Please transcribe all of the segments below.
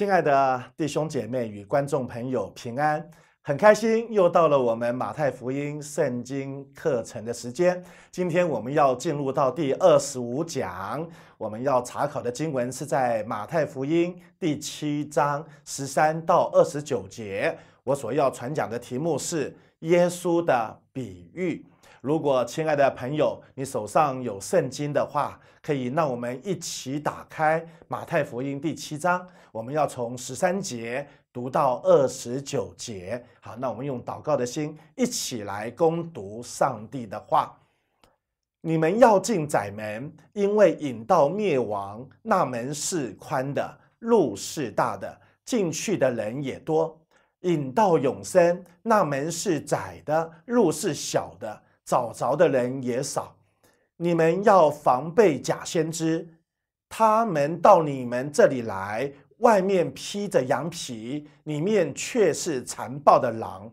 亲爱的弟兄姐妹与观众朋友，平安！很开心又到了我们马太福音圣经课程的时间。今天我们要进入到第二十五讲，我们要查考的经文是在马太福音第七章十三到二十九节。我所要传讲的题目是耶稣的比喻。如果亲爱的朋友，你手上有圣经的话，可以让我们一起打开马太福音第七章，我们要从十三节读到二十九节。好，那我们用祷告的心一起来攻读上帝的话。你们要进窄门，因为引到灭亡那门是宽的，路是大的，进去的人也多；引到永生那门是窄的，路是小的。找着的人也少，你们要防备假先知，他们到你们这里来，外面披着羊皮，里面却是残暴的狼。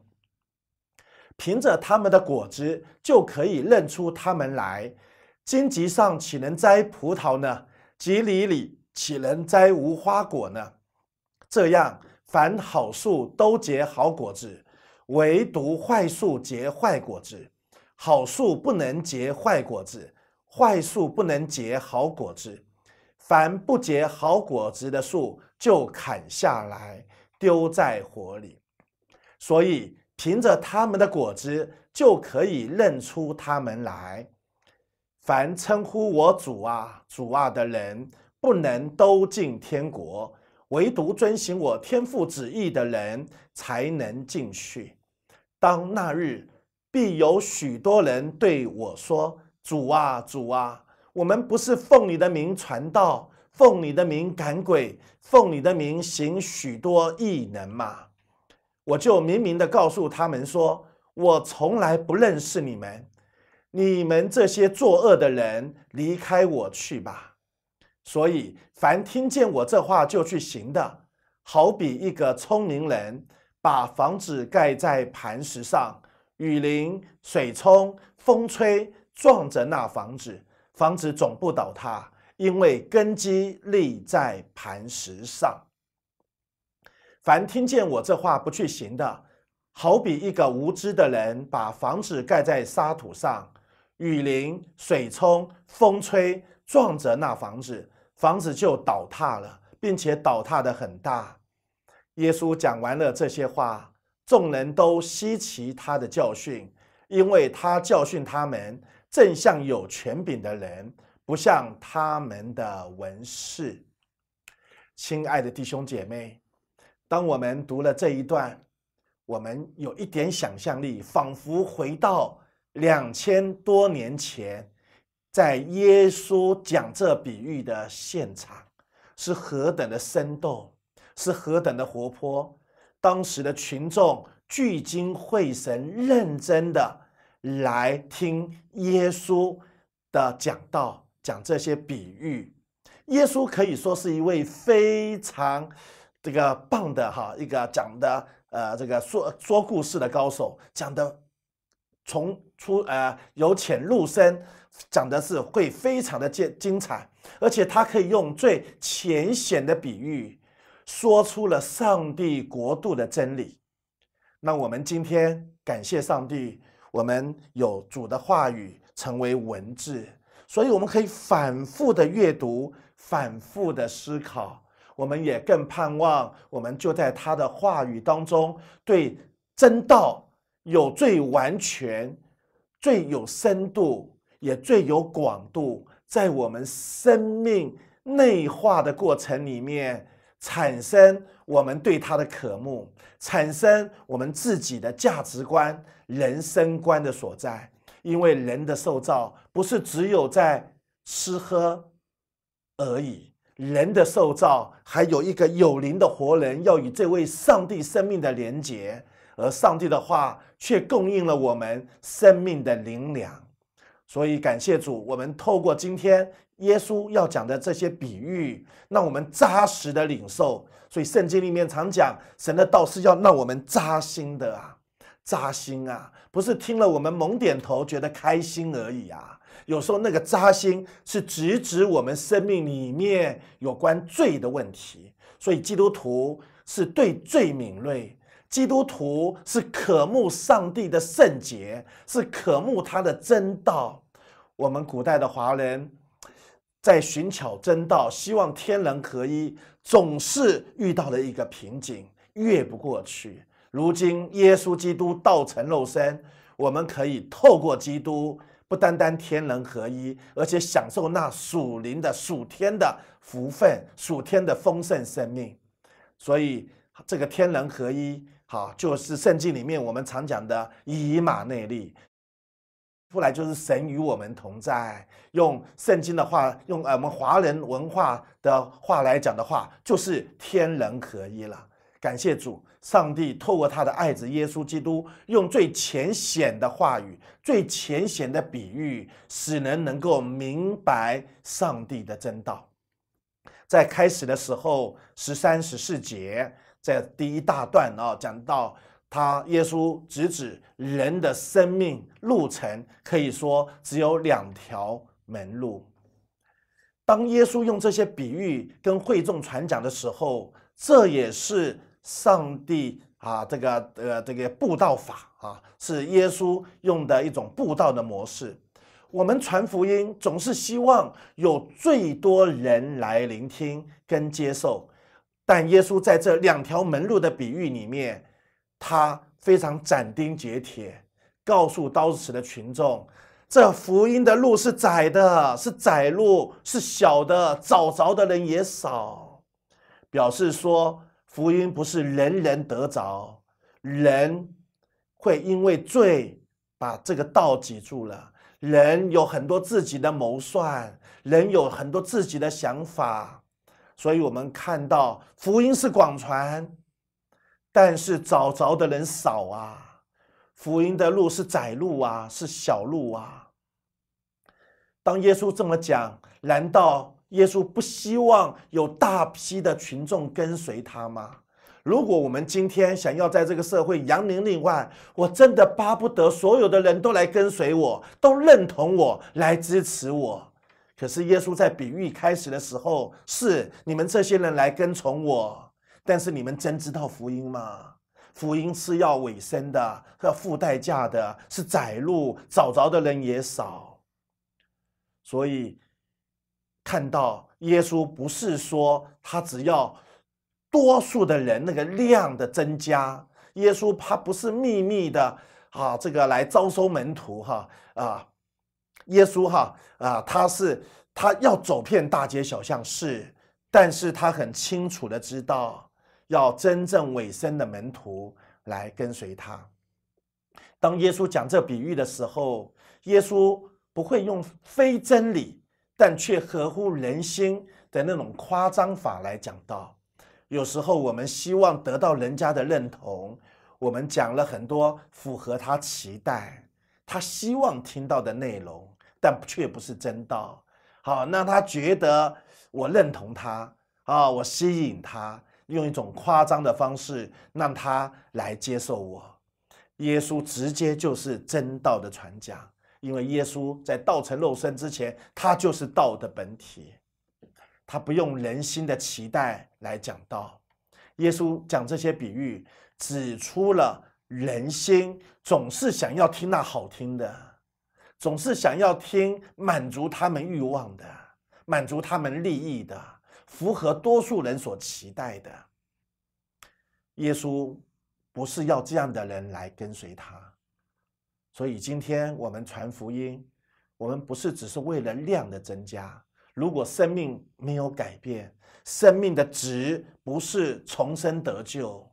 凭着他们的果子就可以认出他们来。荆棘上岂能摘葡萄呢？棘里里岂能摘无花果呢？这样，凡好树都结好果子，唯独坏树结坏果子。好树不能结坏果子，坏树不能结好果子。凡不结好果子的树，就砍下来丢在火里。所以，凭着他们的果子，就可以认出他们来。凡称呼我主啊、主啊的人，不能都进天国；唯独遵行我天父旨意的人，才能进去。当那日。必有许多人对我说：“主啊，主啊，我们不是奉你的名传道，奉你的名赶鬼，奉你的名行许多异能吗？”我就明明的告诉他们说：“我从来不认识你们，你们这些作恶的人，离开我去吧。”所以，凡听见我这话就去行的，好比一个聪明人把房子盖在磐石上。雨淋、水冲、风吹，撞着那房子，房子总不倒塌，因为根基立在磐石上。凡听见我这话不去行的，好比一个无知的人把房子盖在沙土上，雨淋、水冲、风吹，撞着那房子，房子就倒塌了，并且倒塌的很大。耶稣讲完了这些话。众人都稀奇他的教训，因为他教训他们，正像有权柄的人，不像他们的文士。亲爱的弟兄姐妹，当我们读了这一段，我们有一点想象力，仿佛回到两千多年前，在耶稣讲这比喻的现场，是何等的生动，是何等的活泼。当时的群众聚精会神、认真的来听耶稣的讲道，讲这些比喻。耶稣可以说是一位非常这个棒的哈，一个讲的呃这个说说故事的高手，讲的从出呃由浅入深，讲的是会非常的精精彩，而且他可以用最浅显的比喻。说出了上帝国度的真理。那我们今天感谢上帝，我们有主的话语成为文字，所以我们可以反复的阅读，反复的思考。我们也更盼望，我们就在他的话语当中，对真道有最完全、最有深度，也最有广度，在我们生命内化的过程里面。产生我们对他的渴慕，产生我们自己的价值观、人生观的所在。因为人的受造不是只有在吃喝而已，人的受造还有一个有灵的活人，要与这位上帝生命的连结，而上帝的话却供应了我们生命的灵粮。所以感谢主，我们透过今天。耶稣要讲的这些比喻，让我们扎实的领受。所以圣经里面常讲，神的道是要让我们扎心的啊，扎心啊，不是听了我们猛点头觉得开心而已啊。有时候那个扎心是直指我们生命里面有关罪的问题。所以基督徒是对罪敏锐，基督徒是渴慕上帝的圣洁，是渴慕他的真道。我们古代的华人在寻求真道，希望天人合一，总是遇到了一个瓶颈，越不过去。如今耶稣基督道成肉身，我们可以透过基督，不单单天人合一，而且享受那属灵的属天的福分、属天的丰盛生命。所以这个天人合一，好，就是圣经里面我们常讲的以马内利。出来就是神与我们同在。用圣经的话，用我们华人文化的话来讲的话，就是天人合一了。感谢主，上帝透过他的爱子耶稣基督，用最浅显的话语、最浅显的比喻，使人能够明白上帝的真道。在开始的时候，十三、十四节，在第一大段啊，讲到。他耶稣直指人的生命路程，可以说只有两条门路。当耶稣用这些比喻跟会众传讲的时候，这也是上帝啊，这个呃这个布道法啊，是耶稣用的一种布道的模式。我们传福音总是希望有最多人来聆听跟接受，但耶稣在这两条门路的比喻里面。他非常斩钉截铁，告诉当时的群众：这福音的路是窄的，是窄路，是小的，找着的人也少。表示说，福音不是人人得着，人会因为罪把这个道挤住了。人有很多自己的谋算，人有很多自己的想法，所以我们看到福音是广传。但是找着的人少啊，福音的路是窄路啊，是小路啊。当耶稣这么讲，难道耶稣不希望有大批的群众跟随他吗？如果我们今天想要在这个社会扬名立万，我真的巴不得所有的人都来跟随我，都认同我，来支持我。可是耶稣在比喻开始的时候，是你们这些人来跟从我。但是你们真知道福音吗？福音是要尾声的，要付代价的，是窄路，找着的人也少。所以看到耶稣不是说他只要多数的人那个量的增加，耶稣他不是秘密的啊，这个来招收门徒哈啊，耶稣哈啊，他是他要走遍大街小巷是，但是他很清楚的知道。要真正委身的门徒来跟随他。当耶稣讲这比喻的时候，耶稣不会用非真理但却合乎人心的那种夸张法来讲道。有时候我们希望得到人家的认同，我们讲了很多符合他期待、他希望听到的内容，但却不是真道。好，那他觉得我认同他啊，我吸引他。用一种夸张的方式让他来接受我，耶稣直接就是真道的传讲，因为耶稣在道成肉身之前，他就是道的本体，他不用人心的期待来讲道。耶稣讲这些比喻，指出了人心总是想要听那好听的，总是想要听满足他们欲望的，满足他们利益的。符合多数人所期待的，耶稣不是要这样的人来跟随他，所以今天我们传福音，我们不是只是为了量的增加。如果生命没有改变，生命的值不是重生得救，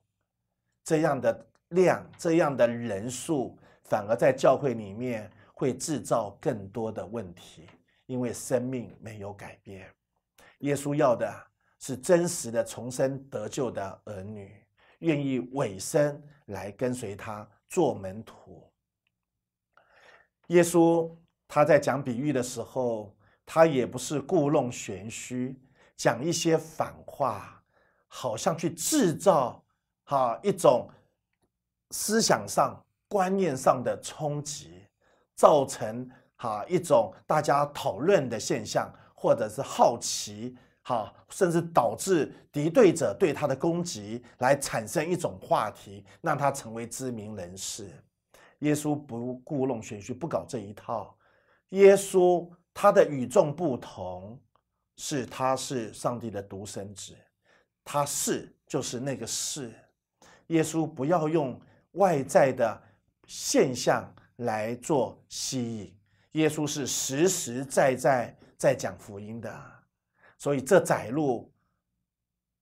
这样的量、这样的人数，反而在教会里面会制造更多的问题，因为生命没有改变。耶稣要的是真实的重生得救的儿女，愿意委身来跟随他做门徒。耶稣他在讲比喻的时候，他也不是故弄玄虚，讲一些反话，好像去制造哈一种思想上、观念上的冲击，造成哈一种大家讨论的现象。或者是好奇哈，甚至导致敌对者对他的攻击，来产生一种话题，让他成为知名人士。耶稣不故弄玄虚，不搞这一套。耶稣他的与众不同，是他是上帝的独生子，他是就是那个是。耶稣不要用外在的现象来做吸引，耶稣是实实在在在讲福音的。所以这窄路，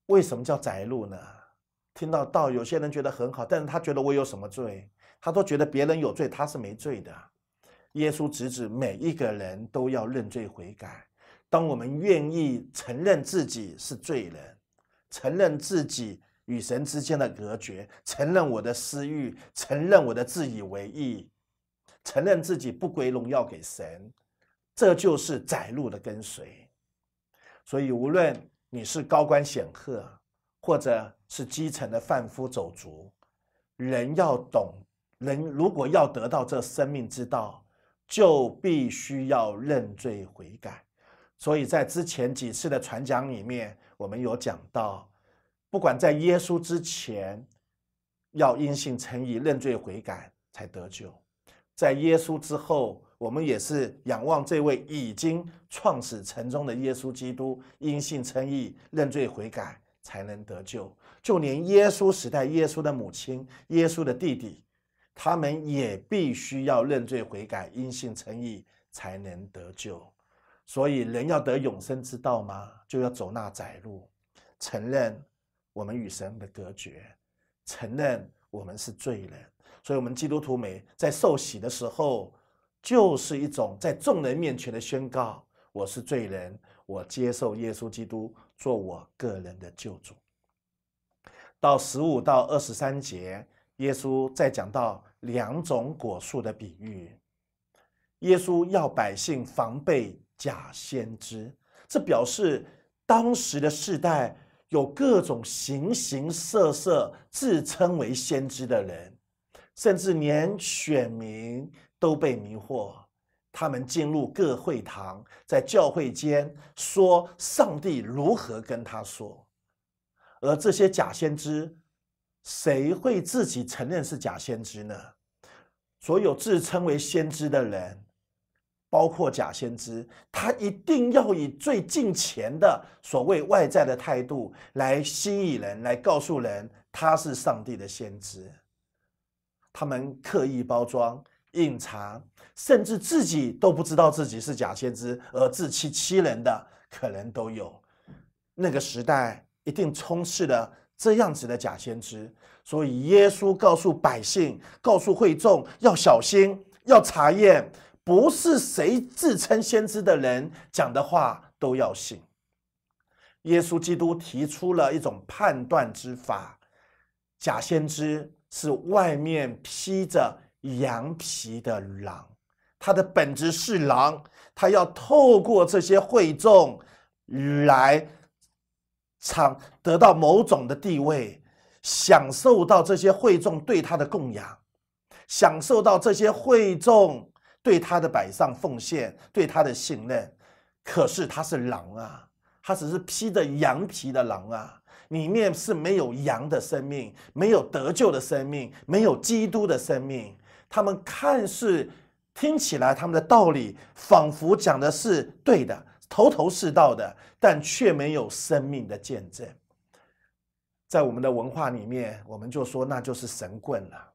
为什么叫窄路呢？听到道，有些人觉得很好，但是他觉得我有什么罪？他都觉得别人有罪，他是没罪的。耶稣直指每一个人都要认罪悔改。当我们愿意承认自己是罪人，承认自己与神之间的隔绝，承认我的私欲，承认我的自以为意，承认自己不归荣耀给神，这就是窄路的跟随。所以，无论你是高官显赫，或者是基层的贩夫走卒，人要懂，人如果要得到这生命之道，就必须要认罪悔改。所以在之前几次的传讲里面，我们有讲到，不管在耶稣之前，要因信称义、认罪悔改才得救；在耶稣之后，我们也是仰望这位已经创始成终的耶稣基督，因信称义、认罪悔改，才能得救。就连耶稣时代，耶稣的母亲、耶稣的弟弟，他们也必须要认罪悔改、因信称义，才能得救。所以，人要得永生之道吗？就要走那窄路，承认我们与神的隔绝，承认我们是罪人。所以，我们基督徒每在受洗的时候。就是一种在众人面前的宣告：我是罪人，我接受耶稣基督做我个人的救主。到十五到二十三节，耶稣再讲到两种果树的比喻。耶稣要百姓防备假先知，这表示当时的世代有各种形形色色自称为先知的人，甚至连选民。都被迷惑，他们进入各会堂，在教会间说上帝如何跟他说，而这些假先知，谁会自己承认是假先知呢？所有自称为先知的人，包括假先知，他一定要以最近前的所谓外在的态度来吸引人，来告诉人他是上帝的先知。他们刻意包装。隐藏，甚至自己都不知道自己是假先知，而自欺欺人的可能都有。那个时代一定充斥了这样子的假先知，所以耶稣告诉百姓，告诉会众要小心，要查验，不是谁自称先知的人讲的话都要信。耶稣基督提出了一种判断之法，假先知是外面披着。羊皮的狼，它的本质是狼，它要透过这些会众来尝得到某种的地位，享受到这些会众对他的供养，享受到这些会众对他的摆上奉献，对他的信任。可是他是狼啊，他只是披着羊皮的狼啊，里面是没有羊的生命，没有得救的生命，没有基督的生命。他们看似听起来，他们的道理仿佛讲的是对的，头头是道的，但却没有生命的见证。在我们的文化里面，我们就说那就是神棍了，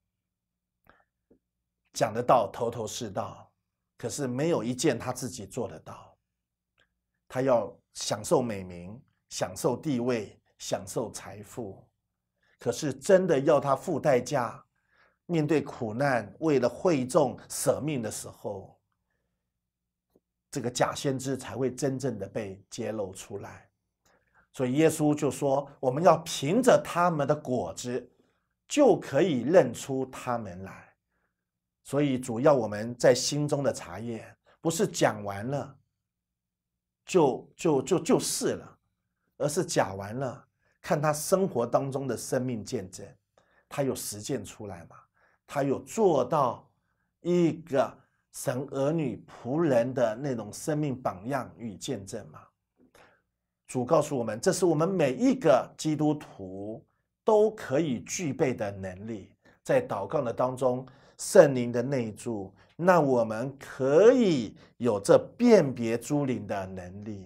讲得到头头是道，可是没有一件他自己做得到。他要享受美名，享受地位，享受财富，可是真的要他付代价。面对苦难，为了会众舍命的时候，这个假先知才会真正的被揭露出来。所以耶稣就说：“我们要凭着他们的果子，就可以认出他们来。”所以主要我们在心中的查验，不是讲完了就就就就是了，而是讲完了，看他生活当中的生命见证，他有实践出来吗？他有做到一个神儿女仆人的那种生命榜样与见证吗？主告诉我们，这是我们每一个基督徒都可以具备的能力。在祷告的当中，圣灵的内住，那我们可以有这辨别诸灵的能力。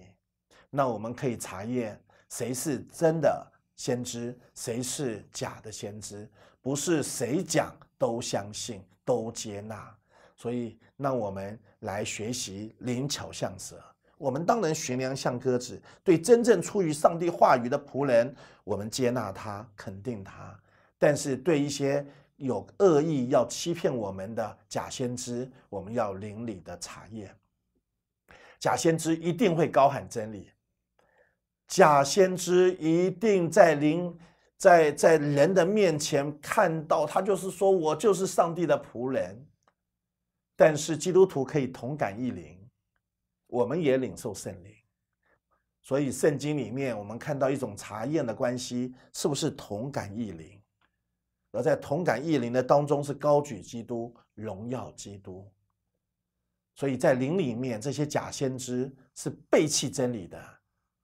那我们可以查验谁是真的先知，谁是假的先知，不是谁讲都相信、都接纳。所以，让我们来学习灵巧像蛇。我们当然悬梁像鸽子，对真正出于上帝话语的仆人，我们接纳他，肯定他；但是对一些有恶意要欺骗我们的假先知，我们要邻里的查验。假先知一定会高喊真理，假先知一定在灵在在人的面前看到他，就是说我就是上帝的仆人。但是基督徒可以同感异灵。我们也领受圣灵，所以圣经里面我们看到一种查验的关系，是不是同感异灵？而在同感异灵的当中，是高举基督、荣耀基督。所以在灵里面，这些假先知是背弃真理的。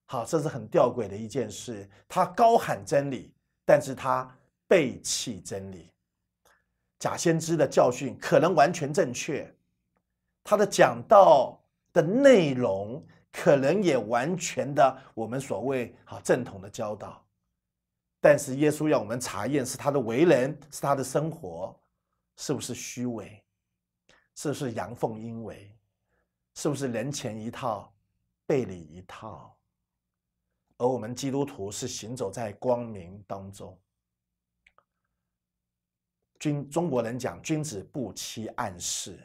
好，这是很吊诡的一件事。他高喊真理，但是他背弃真理。假先知的教训可能完全正确，他的讲道。的内容可能也完全的我们所谓好正统的教导，但是耶稣要我们查验是他的为人，是他的生活，是不是虚伪，是不是阳奉阴违，是不是人前一套，背里一套，而我们基督徒是行走在光明当中。君中国人讲君子不欺暗室。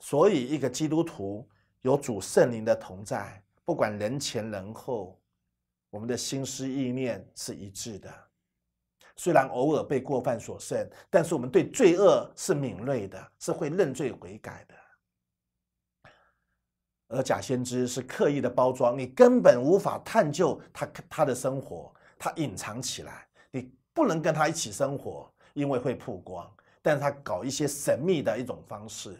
所以，一个基督徒有主圣灵的同在，不管人前人后，我们的心思意念是一致的。虽然偶尔被过犯所胜，但是我们对罪恶是敏锐的，是会认罪悔改的。而假先知是刻意的包装，你根本无法探究他他的生活，他隐藏起来，你不能跟他一起生活，因为会曝光。但是他搞一些神秘的一种方式。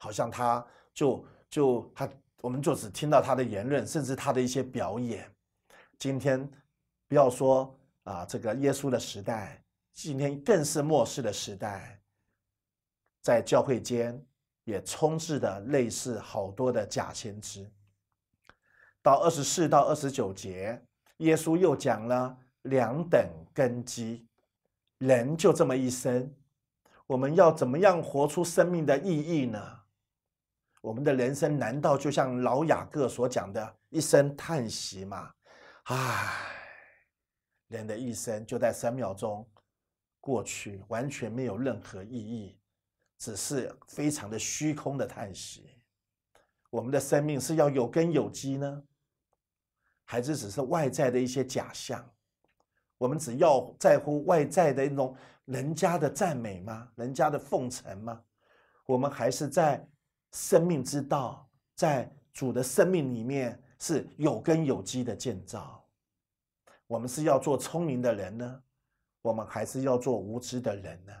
好像他就就他，我们就只听到他的言论，甚至他的一些表演。今天不要说啊，这个耶稣的时代，今天更是末世的时代，在教会间也充斥的类似好多的假先知。到二十四到二十九节，耶稣又讲了两等根基，人就这么一生，我们要怎么样活出生命的意义呢？我们的人生难道就像老雅各所讲的一声叹息吗？唉，人的一生就在三秒钟过去，完全没有任何意义，只是非常的虚空的叹息。我们的生命是要有根有基呢，还是只是外在的一些假象？我们只要在乎外在的一种人家的赞美吗？人家的奉承吗？我们还是在？生命之道，在主的生命里面是有根有基的建造。我们是要做聪明的人呢，我们还是要做无知的人呢？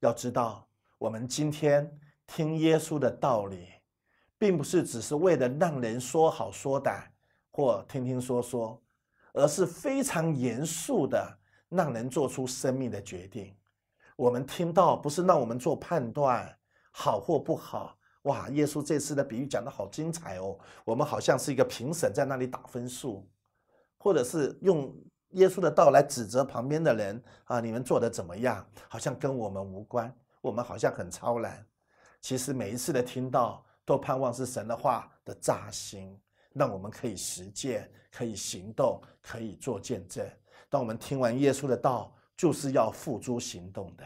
要知道，我们今天听耶稣的道理，并不是只是为了让人说好说歹或听听说说，而是非常严肃的让人做出生命的决定。我们听到不是让我们做判断。好或不好，哇！耶稣这次的比喻讲得好精彩哦。我们好像是一个评审在那里打分数，或者是用耶稣的道来指责旁边的人啊，你们做的怎么样？好像跟我们无关，我们好像很超然。其实每一次的听到，都盼望是神的话的扎心，让我们可以实践，可以行动，可以做见证。当我们听完耶稣的道，就是要付诸行动的。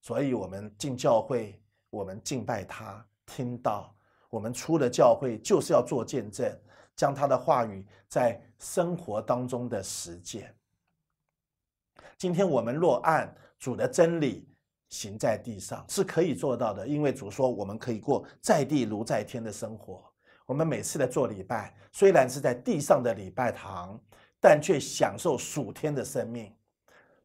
所以，我们进教会。我们敬拜他，听到我们出了教会就是要做见证，将他的话语在生活当中的实践。今天我们若按主的真理行在地上，是可以做到的，因为主说我们可以过在地如在天的生活。我们每次的做礼拜，虽然是在地上的礼拜堂，但却享受属天的生命。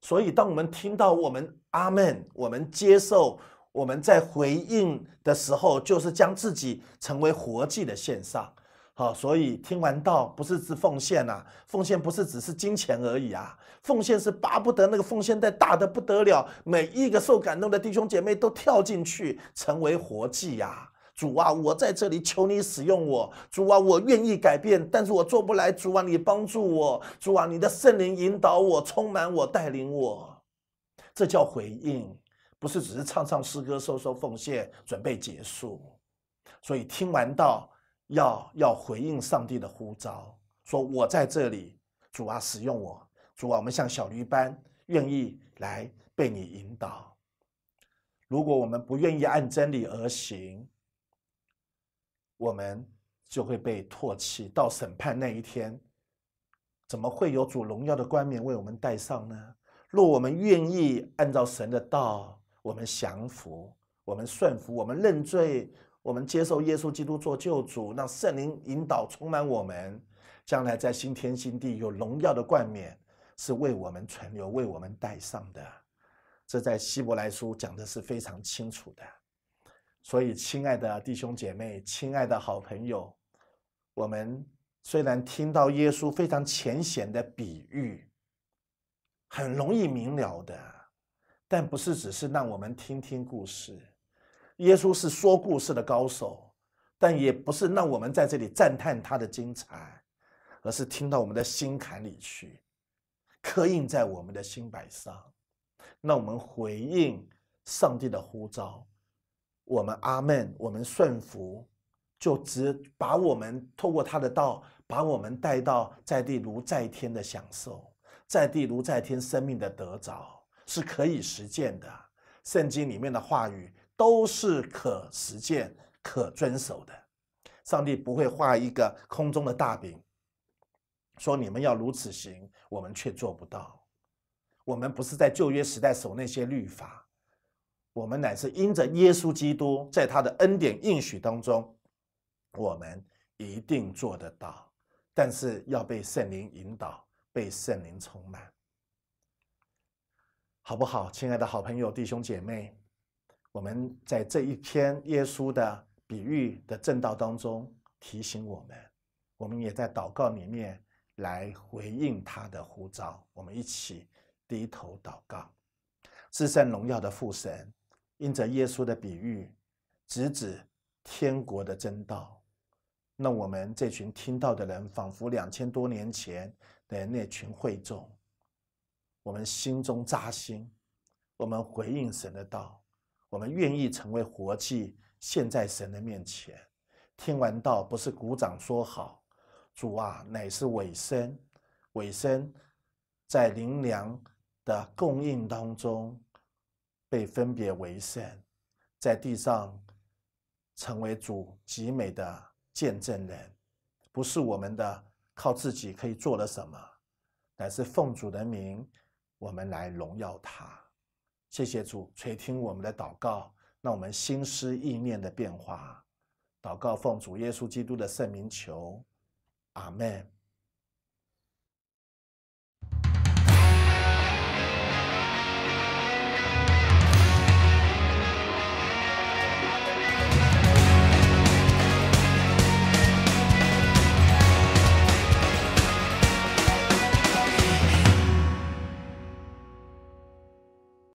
所以，当我们听到我们阿门，我们接受。我们在回应的时候，就是将自己成为活祭的献上。好，所以听完道不是指奉献呐，奉献不是只是金钱而已啊，奉献是巴不得那个奉献袋大的不得了，每一个受感动的弟兄姐妹都跳进去成为活祭呀。主啊，我在这里求你使用我。主啊，我愿意改变，但是我做不来。主啊，你帮助我。主啊，你的圣灵引导我，充满我，带领我。这叫回应，不是只是唱唱诗歌、收收奉献，准备结束。所以听完道。要要回应上帝的呼召，说我在这里，主啊，使用我，主啊，我们像小驴般愿意来被你引导。如果我们不愿意按真理而行，我们就会被唾弃。到审判那一天，怎么会有主荣耀的冠冕为我们戴上呢？若我们愿意按照神的道，我们降服，我们顺服，我们认罪。我们接受耶稣基督做救主，让圣灵引导充满我们，将来在新天新地有荣耀的冠冕，是为我们存留、为我们带上的。这在希伯来书讲的是非常清楚的。所以，亲爱的弟兄姐妹、亲爱的好朋友，我们虽然听到耶稣非常浅显的比喻，很容易明了的，但不是只是让我们听听故事。耶稣是说故事的高手，但也不是让我们在这里赞叹他的精彩，而是听到我们的心坎里去，刻印在我们的心板上。那我们回应上帝的呼召，我们阿门，我们顺服，就只把我们透过他的道，把我们带到在地如在天的享受，在地如在天生命的得着，是可以实践的。圣经里面的话语。都是可实践、可遵守的。上帝不会画一个空中的大饼，说你们要如此行，我们却做不到。我们不是在旧约时代守那些律法，我们乃是因着耶稣基督在他的恩典应许当中，我们一定做得到。但是要被圣灵引导，被圣灵充满，好不好？亲爱的好朋友、弟兄姐妹。我们在这一篇耶稣的比喻的正道当中提醒我们，我们也在祷告里面来回应他的呼召。我们一起低头祷告，至圣荣耀的父神，因着耶稣的比喻，直指天国的真道。那我们这群听到的人，仿佛两千多年前的那群会众，我们心中扎心，我们回应神的道。我们愿意成为活祭，献在神的面前。听完道，不是鼓掌说好，主啊，乃是尾声。尾声在灵粮的供应当中，被分别为圣，在地上成为主极美的见证人。不是我们的靠自己可以做了什么，乃是奉主的名，我们来荣耀他。谢谢主垂听我们的祷告，让我们心思意念的变化。祷告奉主耶稣基督的圣名求，阿门。